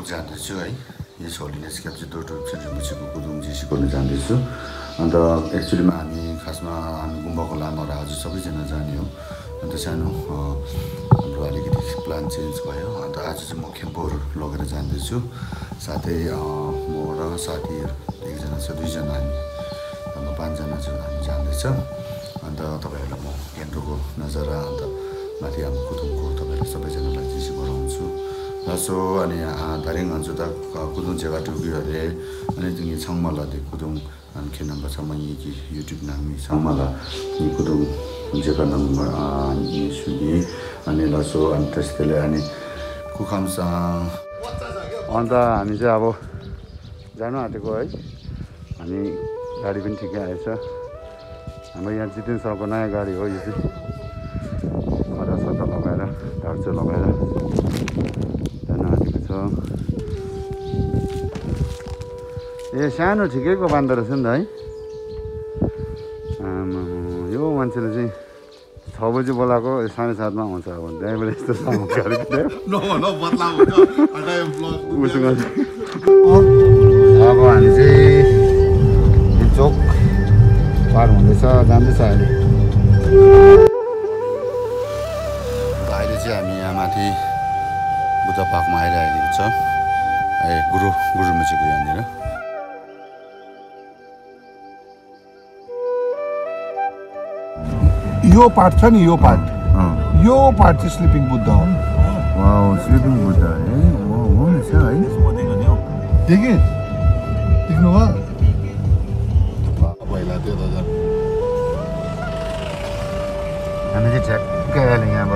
गान्तोक जाँदैछु है। यस क्याब चाहिँ डोटो सेन्ट्रमुछीको कुदुङ जिसी गर्नु जाँदैछु। अन्त एक्चुअलीमा हामी खासमा हामी गुम्बा खोलामा आज सबैजना जाने हो। अन्त सानो हाम्रो अलिकति प्लान चेन्ज भयो। अन्त आज चाहिँ म खेम्पोहरू लगेर जाँदैछु। साथै म र साथीहरू एकजना छ दुईजना हामी हाम्रो पाँचजना चाहिँ हामी जाँदैछ। अन्त तपाईँहरूलाई म गेन्टोको नजारा अन्त माथि हाम्रो कुदुङको तपाईँहरू सबैजनालाई चिसो गराउँछु। र सो अनि धरेङ हन्सु त कुदुङ जेगा टुक्यो अरे अनि तिमी छङमाला त्यो कुदुङ अनि के नम्बर छ म यी युट्युब नाम छङमाला कुदुङ जेगा नम्बर सुगी अनि लसो अनि त्यसले अनि कुखाम्स अन्त हामी चाहिँ अब जानु आँटेको है अनि गाडी पनि ठिकै आएछ हाम्रो यहाँ जितेन सरको नयाँ गाडी हो यो चाहिँ खदा सदा लगाएर ढाक्चो लगाएर ए सानो ठिकैको बाँदो रहेछ नि त है। आमा यो मान्छेले चाहिँ छ बजी बोलाएको साढे सातमा आउँछ अब। ड्राइभर यस्तो उसँग अब हामी चाहिँ यो चोक पार हुँदैछ जाँदैछ अहिले। अहिले चाहिँ हामी यहाँ माथि बुद्ध पार्कमा आइरहेको छ। ए गुरु गुरुमुचीको यहाँनिर। यो पार्ट छ नि यो पार्ट यो पार्ट चाहिँ स्लिपिङ बुद्ध हो। स्लिपिङ बुद्ध है हो हो रहेछ है। देखेँ देख्नु भयो पहिला त्यो त झन् हामी चाहिँ ठ्याक्कै अहिले यहाँबाट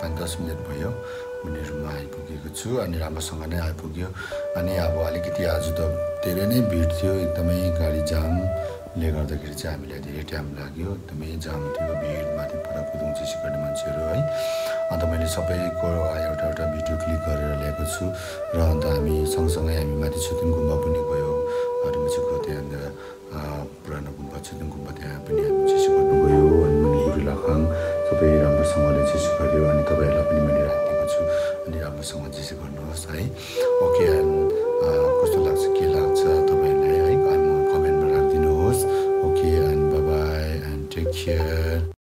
पाँच दस मिनट भयो उनीहरूमा आइपुगेको छु अनि राम्रोसँग नै आइपुग्यो अनि अब अलिकति आज त धेरै नै भिड थियो एकदमै गाडी जामले गर्दाखेरि चाहिँ हामीलाई धेरै टाइम लाग्यो एकदमै जाम थियो भिड माथि पर पुदुङ चिसी गर्ने मान्छेहरू है अन्त मैले सबैको एउटा एउटा भिडियो क्लिक गरेर ल्याएको छु र अन्त हामी सँगसँगै हामी माथि छुतिङ गुम्बा पनि गयो रिम्चीको त्यहाँ अ, पुरानो गुम्बा छुतिङ गुम्बा त्यहाँ पनि हामी चिसो गर्नु गयो अनि लाखाङ सबै राम्रोसँगले चिसो गऱ्यो अनि तपाईँहरूलाई पनि मैले राखिदिएको छु अनि राम्रोसँग चिसो गर्नुहोस् है। ओके एन्ड कस्तो लाग्छ के लाग्छ तपाईँहरूलाई है? कमेन्टमा राखिदिनुहोस्। Okay and bye and take care